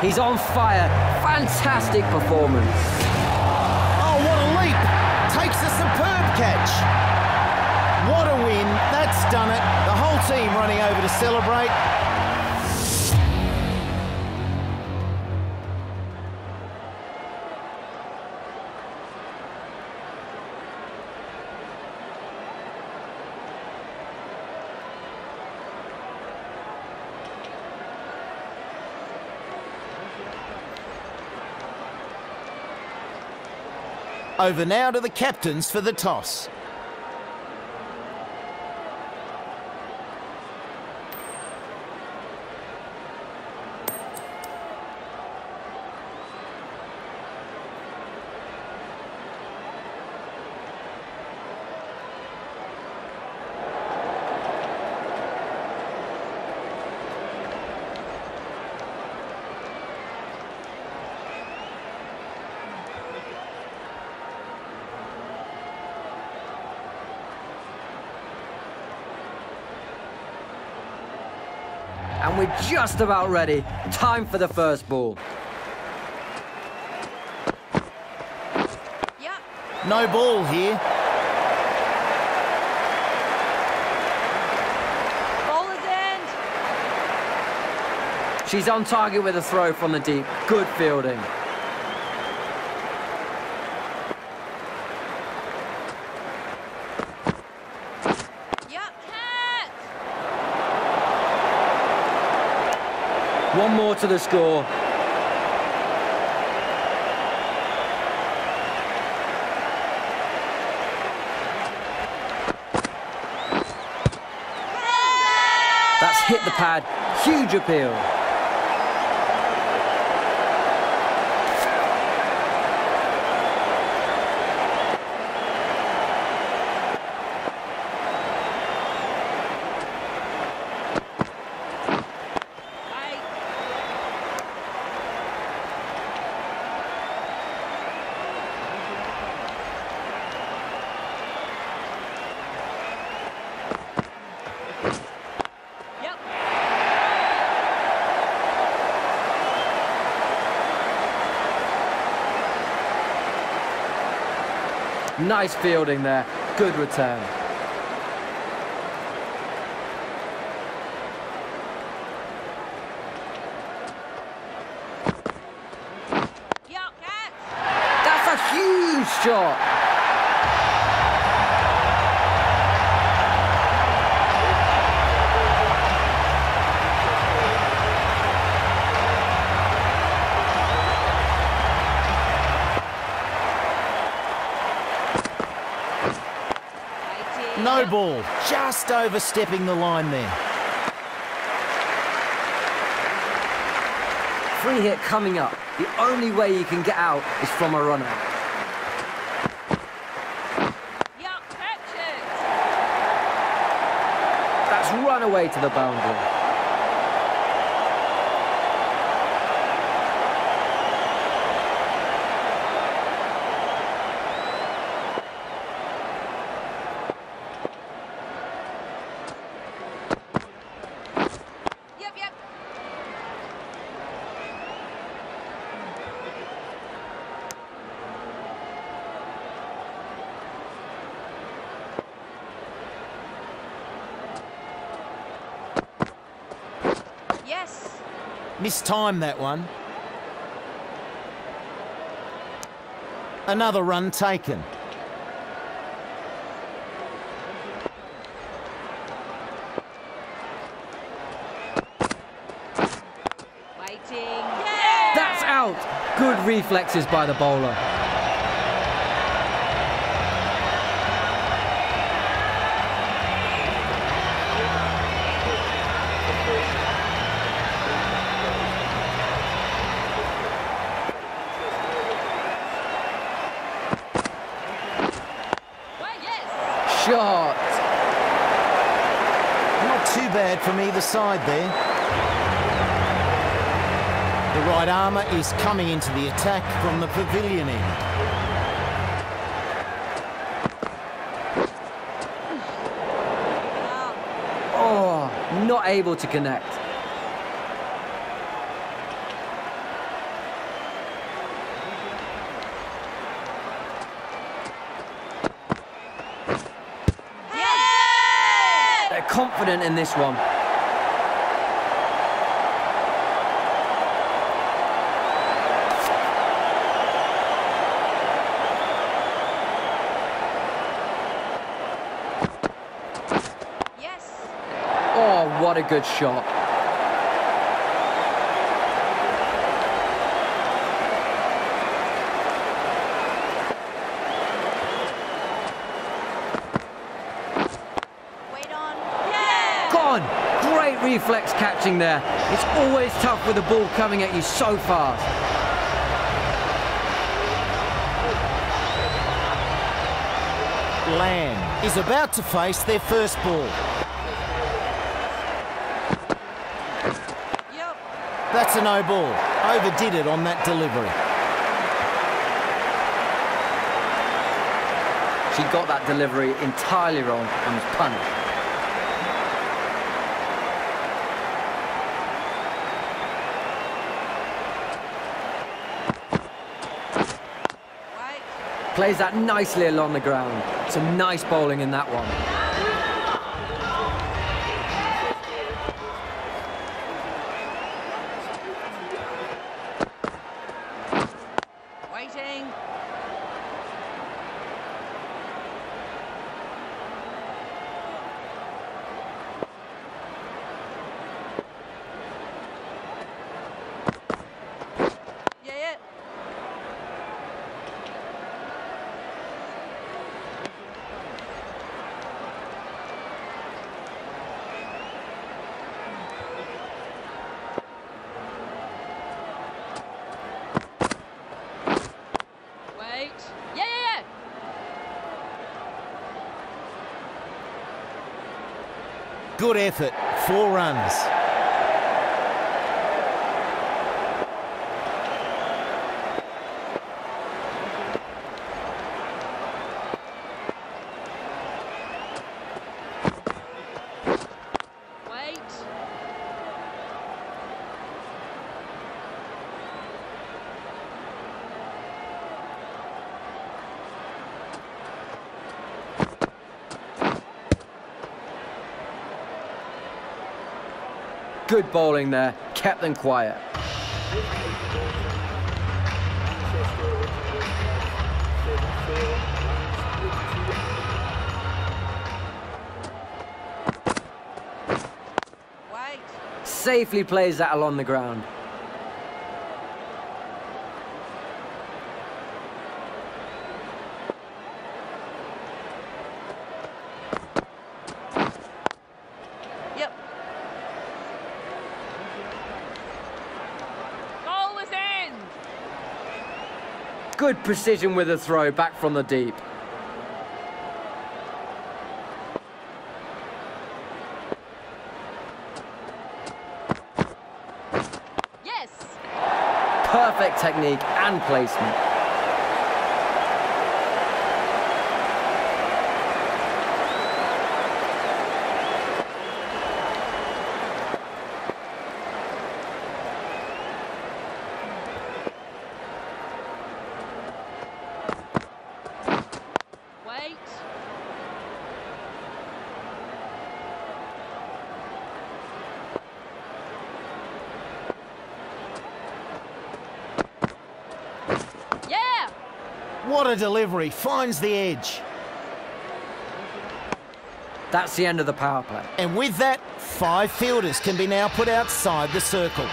He's on fire. Fantastic performance. Oh, what a leap! Takes a superb catch. What a win. That's done it. The whole team running over to celebrate. Over now to the captains for the toss. And we're just about ready. Time for the first ball. Yep. No ball here. Bowler's end. She's on target with a throw from the deep. Good fielding. Yep. Catch. One more to the score. That's hit the pad. Huge appeal. Eight. Yep. Nice fielding there. Good return. That's a huge shot. No ball. Just overstepping the line there. Free hit coming up. The only way you can get out is from a runner. Yep. Catch it. That's run away to the boundary. Yep. Yep. Yes. time that one. Another run taken. Waiting. Yeah. That's out. Good reflexes by the bowler. Well, yes. Shot. Not too bad from either side there. The right armer is coming into the attack from the pavilion end. Ah. Oh, not able to connect. Confident in this one. Yes. Oh, what a good shot. Wait on. Yeah. Gone! Great reflex catching there. It's always tough with the ball coming at you so fast. Lamb is about to face their first ball. Yep. That's a no ball. Overdid it on that delivery. She got that delivery entirely wrong and was punished. Wait. Plays that nicely along the ground. Some nice bowling in that one. Waiting. Yeah, yeah. Wait. Yeah, yeah, yeah. Good effort. Four runs. Wait. Good bowling there. Kept them quiet. Wait. Safely plays that along the ground. Yep. Goal is in. Good precision with the throw back from the deep. Yes. Perfect technique and placement. Wait. Yeah. What a delivery. Finds the edge. That's the end of the power play. And with that, five fielders can be now put outside the circle.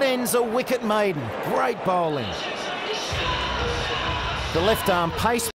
That ends a wicket maiden. Great bowling. The left arm pace